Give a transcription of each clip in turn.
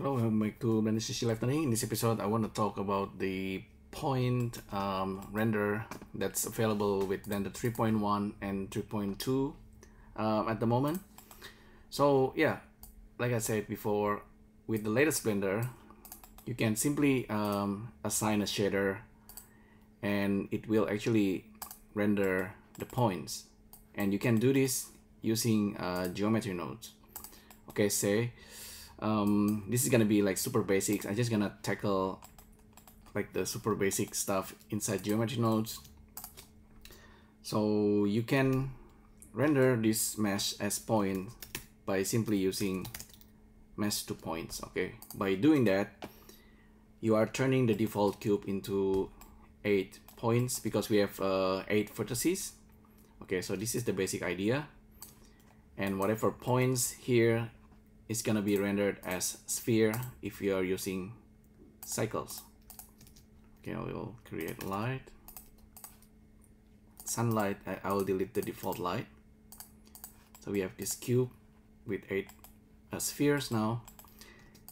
Hello, welcome back to Blender CC Live Learning. In this episode, I want to talk about the point um, render that's available with Blender 3.1 and 3.2 um, at the moment. So yeah, like I said before, with the latest Blender, you can simply um, assign a shader and it will actually render the points. And you can do this using uh, geometry nodes. Okay, say um, this is gonna be like super basics. I'm just gonna tackle like the super basic stuff inside geometry nodes. So you can render this mesh as point by simply using mesh to points. Okay, by doing that, you are turning the default cube into eight points because we have uh, eight vertices. Okay, so this is the basic idea. And whatever points here is gonna be rendered as sphere if you are using cycles. Okay, I will create light. Sunlight, I, I will delete the default light. So we have this cube with eight uh, spheres now.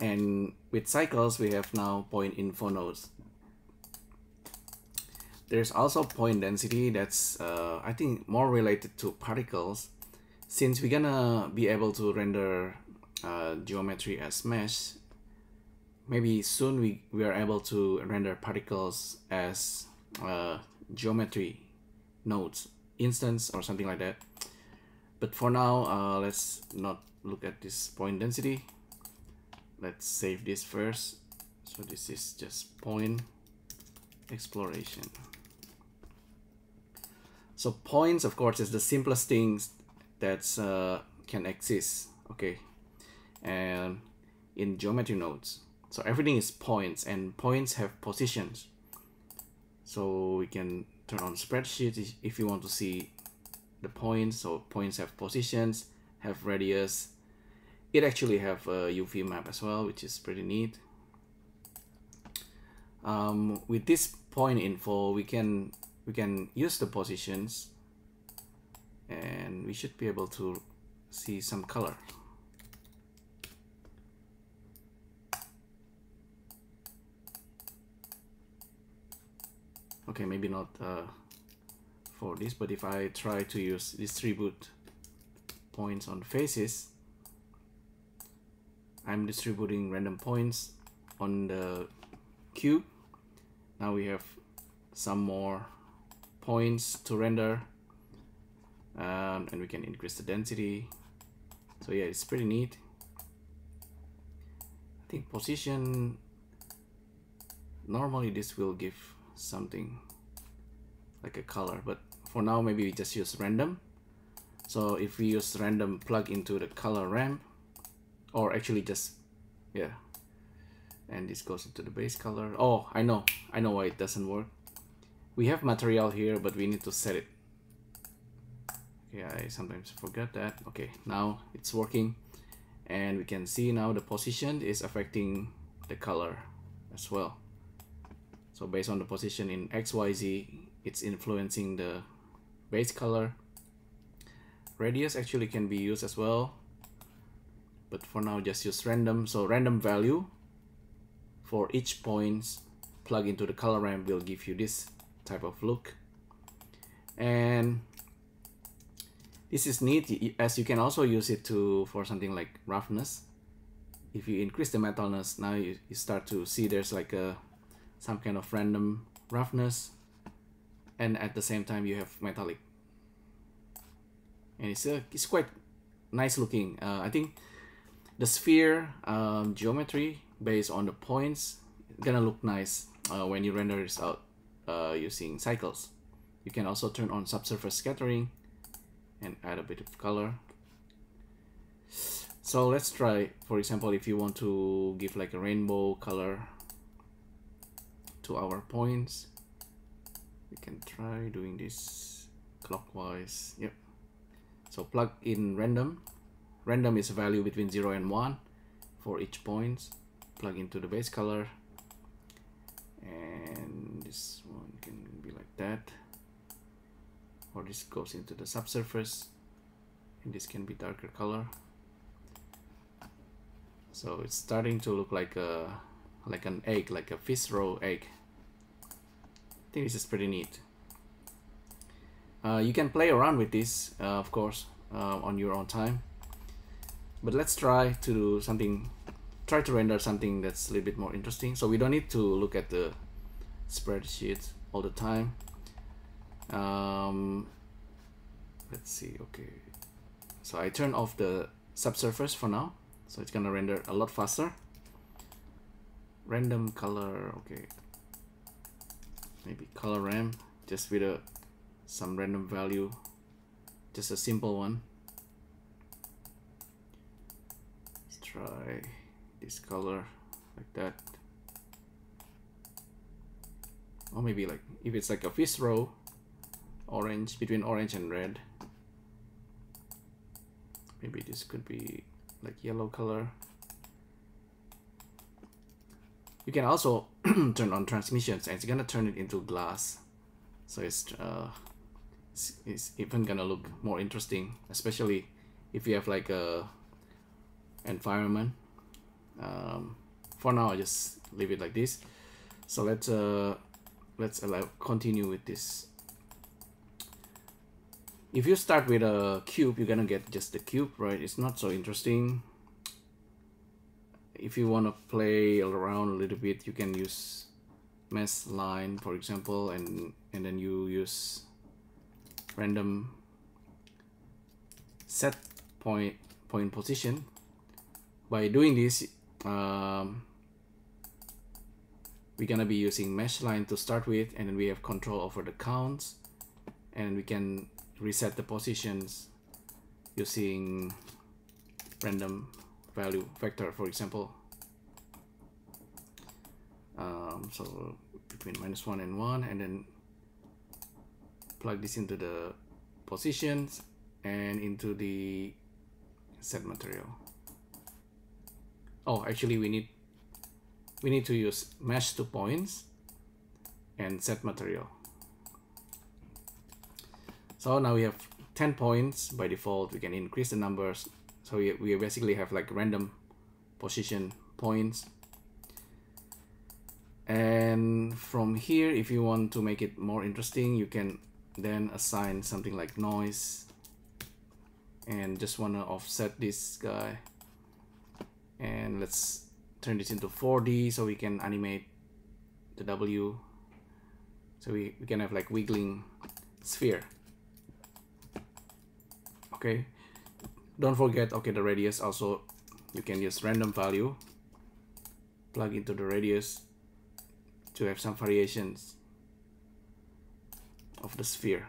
And with cycles, we have now point info nodes. There's also point density that's, uh, I think, more related to particles. Since we're gonna be able to render uh, geometry as mesh, maybe soon we, we are able to render particles as uh, geometry nodes, instance or something like that. But for now, uh, let's not look at this point density. Let's save this first. So this is just point exploration. So points, of course, is the simplest things that uh, can exist. Okay, and in geometry nodes. So everything is points and points have positions. So we can turn on spreadsheet if you want to see the points. So points have positions, have radius. It actually have a UV map as well, which is pretty neat. Um, with this point info, we can we can use the positions and we should be able to see some color. Okay maybe not uh, for this but if I try to use distribute points on faces I'm distributing random points on the cube now we have some more points to render um, and we can increase the density. So yeah it's pretty neat. I think position normally this will give something like a color but for now maybe we just use random. So if we use random plug into the color ramp or actually just yeah and this goes into the base color. Oh I know I know why it doesn't work. We have material here but we need to set it. Yeah I sometimes forget that. Okay now it's working. And we can see now the position is affecting the color as well so based on the position in XYZ, it's influencing the base color. Radius actually can be used as well. But for now, just use random. So random value for each point plug into the color ramp will give you this type of look. And this is neat as you can also use it to for something like roughness. If you increase the metalness, now you, you start to see there's like a some kind of random roughness and at the same time you have metallic. And it's, a, it's quite nice looking. Uh, I think the sphere um, geometry based on the points gonna look nice uh, when you render this out uh, using cycles. You can also turn on subsurface scattering and add a bit of color. So let's try for example if you want to give like a rainbow color to our points. We can try doing this clockwise. Yep. So plug in random. Random is a value between 0 and 1 for each point. Plug into the base color. And this one can be like that. Or this goes into the subsurface. And this can be darker color. So it's starting to look like a like an egg like a roe egg. I think this is pretty neat. Uh, you can play around with this uh, of course uh, on your own time. But let's try to do something try to render something that's a little bit more interesting. So we don't need to look at the spreadsheet all the time. Um, let's see okay. So I turn off the subsurface for now. So it's gonna render a lot faster random color okay. Maybe color ramp just with a some random value. Just a simple one. Let's try this color like that. Or maybe like if it's like a fish roe orange between orange and red. Maybe this could be like yellow color you can also turn on transmissions and it's gonna turn it into glass. So it's, uh, it's, it's even gonna look more interesting especially if you have like a environment. Um, for now I just leave it like this. So let's uh, let's allow continue with this. If you start with a cube you're gonna get just the cube right? It's not so interesting if you want to play around a little bit you can use mesh line for example and and then you use random set point point position. By doing this um, we're gonna be using mesh line to start with and then we have control over the counts and we can reset the positions using random value vector for example. Um, so between minus one and one and then plug this into the positions and into the set material. Oh actually we need we need to use mesh to points and set material. So now we have 10 points by default. We can increase the numbers so we, we basically have like random position points. And from here if you want to make it more interesting you can then assign something like noise. And just want to offset this guy. And let's turn this into 4D so we can animate the W. So we, we can have like wiggling sphere. Okay don't forget okay the radius also you can use random value plug into the radius to have some variations of the sphere.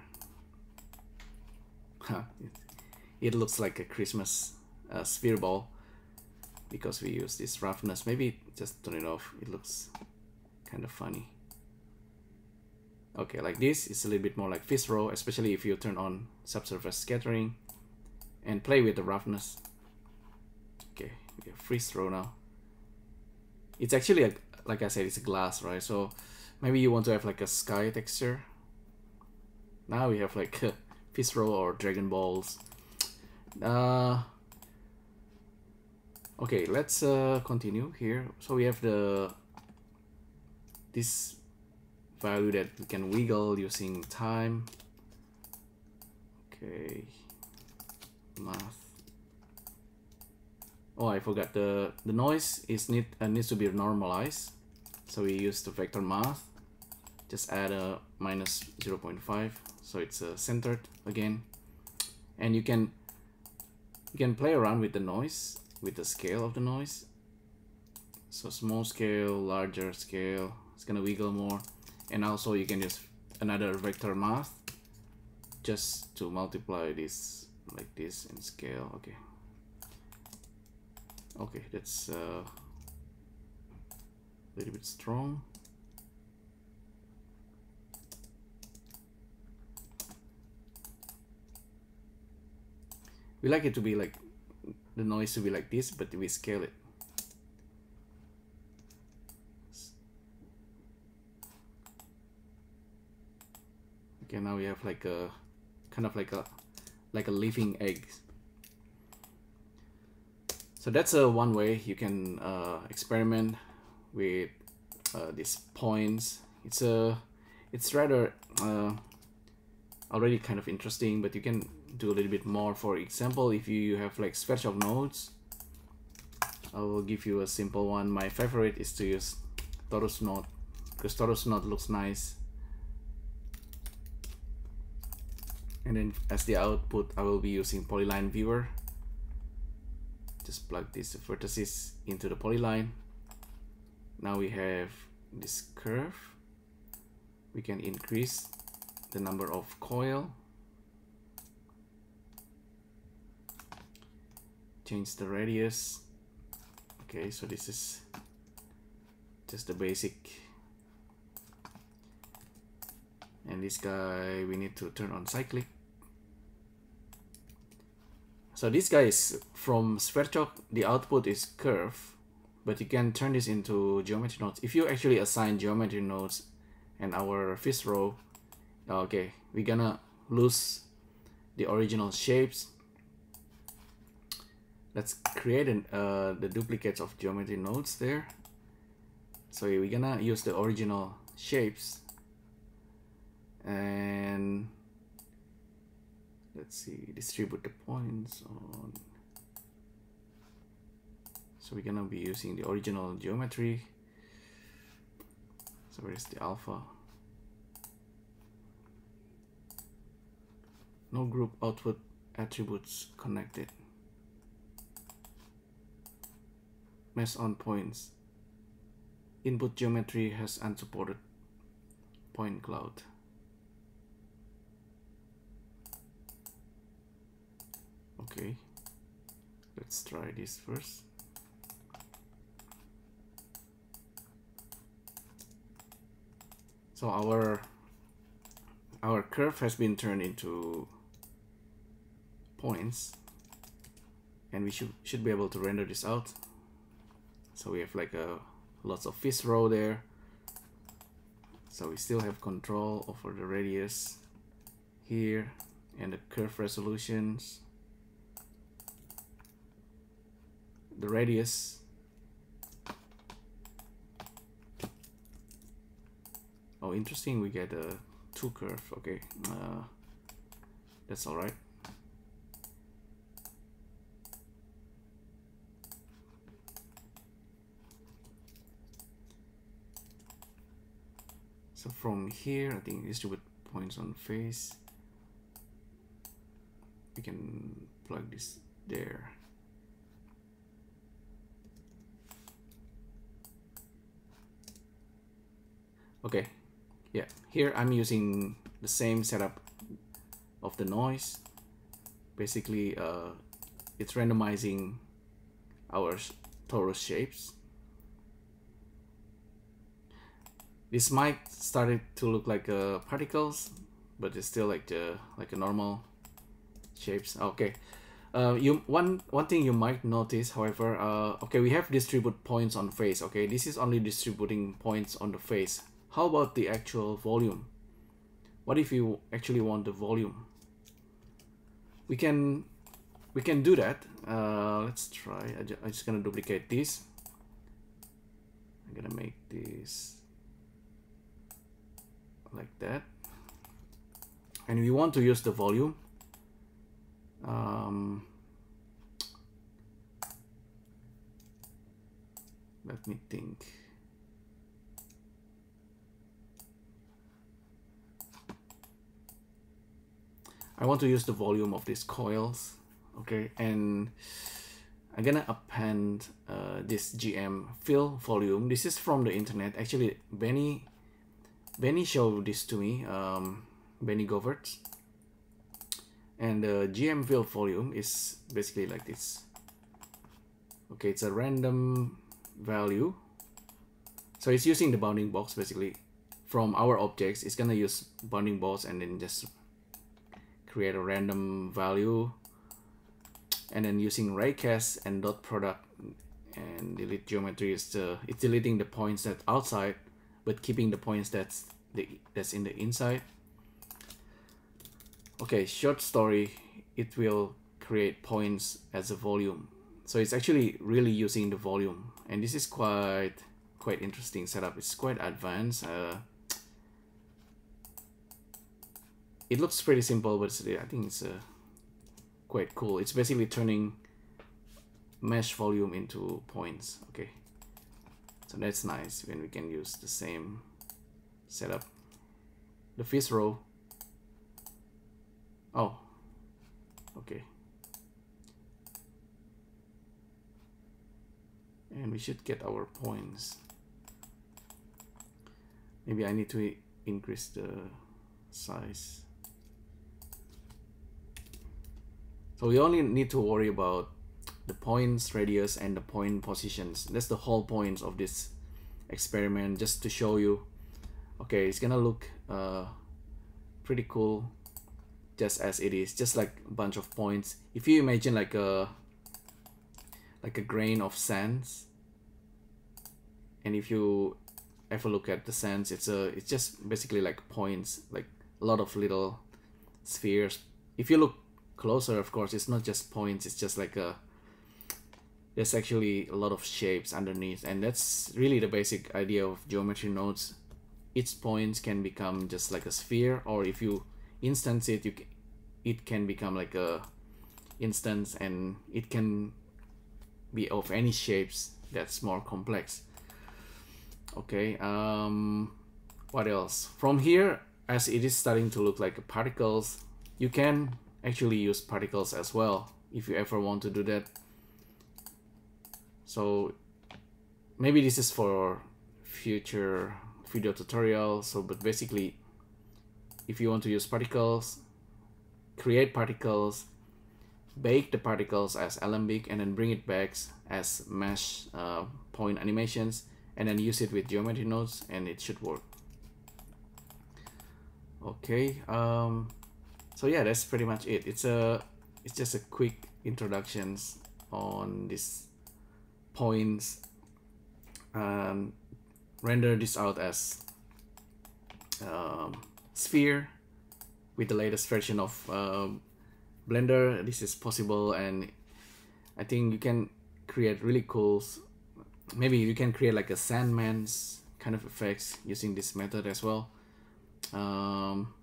It, looks like a Christmas uh, sphere ball because we use this roughness. Maybe just turn it off. It looks kind of funny. Okay like this it's a little bit more like fish roe especially if you turn on subsurface scattering and play with the roughness. Okay, we have freeze throw now. It's actually, a, like I said, it's a glass, right? So maybe you want to have like a sky texture. Now we have like fish roe or dragon balls. Uh, okay, let's uh, continue here. So we have the this value that we can wiggle using time. Okay math. Oh I forgot. The the noise is need uh, needs to be normalized. So we use the vector math. Just add a minus 0.5 so it's uh, centered again. And you can you can play around with the noise with the scale of the noise. So small scale larger scale it's gonna wiggle more. And also you can use another vector math just to multiply this like this and scale okay. Okay that's uh, a little bit strong. We like it to be like the noise to be like this but we scale it. Okay now we have like a kind of like a like a living egg. So that's a uh, one way you can uh, experiment with uh, these points. It's a it's rather uh, already kind of interesting, but you can do a little bit more. For example, if you have like Sverchok nodes, I will give you a simple one. My favorite is to use Torus node because Torus node looks nice. And then as the output, I will be using Polyline Viewer. Just plug these vertices into the polyline. Now we have this curve. We can increase the number of coil change the radius okay so this is just the basic and this guy we need to turn on cyclic so this guy is from Sverchok the output is curve but you can turn this into geometry nodes. If you actually assign geometry nodes and our fish roe okay we're gonna lose the original shapes. Let's create an, uh, the duplicates of geometry nodes there. So we're gonna use the original shapes. And let's see distribute the points on so we're gonna be using the original geometry so where's the alpha no group output attributes connected. Mesh on points. Input geometry has unsupported point cloud. Okay, let's try this first. So our our curve has been turned into points and we should should be able to render this out. So we have like a lots of fish roe there. So we still have control over the radius here and the curve resolutions the radius. Oh interesting we get a two curve okay uh, that's all right. So from here I think distribute points on face. We can plug this there okay yeah here I'm using the same setup of the noise basically uh, it's randomizing our torus shapes This might started to look like uh, particles, but it's still like the like a normal shapes. Okay. Uh, you one one thing you might notice, however, uh, okay, we have distribute points on face. Okay, this is only distributing points on the face. How about the actual volume? What if you actually want the volume? We can we can do that. Uh, let's try. I ju I'm just gonna duplicate this. I'm gonna make this like that and we want to use the volume um, let me think I want to use the volume of these coils okay and I'm gonna append uh, this GM fill volume this is from the internet actually Benny Benny showed this to me, um, Benny Govert. And the GM fill volume is basically like this. Okay, it's a random value. So it's using the bounding box basically. From our objects, it's gonna use bounding box and then just create a random value. And then using raycast and dot product and delete geometry is the, it's deleting the points that outside but keeping the points that's the that's in the inside okay short story it will create points as a volume so it's actually really using the volume and this is quite quite interesting setup it's quite advanced uh, it looks pretty simple but I think it's uh, quite cool. It's basically turning mesh volume into points okay? So that's nice when we can use the same setup. The first row. Oh okay. And we should get our points. Maybe I need to increase the size so we only need to worry about the points radius and the point positions. That's the whole point of this experiment just to show you. Okay it's gonna look uh, pretty cool just as it is just like a bunch of points. If you imagine like a like a grain of sands and if you ever look at the sands it's a it's just basically like points like a lot of little spheres. If you look closer of course it's not just points it's just like a there's actually a lot of shapes underneath and that's really the basic idea of geometry nodes. Each point can become just like a sphere or if you instance it you it can become like a instance and it can be of any shapes that's more complex. Okay um what else? From here as it is starting to look like particles you can actually use particles as well if you ever want to do that. So maybe this is for future video tutorial so but basically if you want to use particles create particles bake the particles as alembic and then bring it back as mesh uh, point animations and then use it with geometry nodes and it should work. Okay um, so yeah that's pretty much it. It's a it's just a quick introductions on this points and render this out as um, sphere with the latest version of um, Blender. This is possible and I think you can create really cool maybe you can create like a Sandman's kind of effects using this method as well. Um,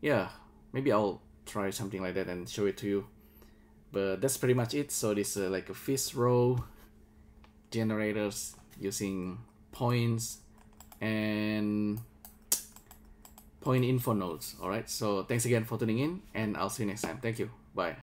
yeah maybe I'll try something like that and show it to you. But that's pretty much it. So this uh, like a fish roe generators using points and point info nodes all right. So thanks again for tuning in and I'll see you next time. Thank you. Bye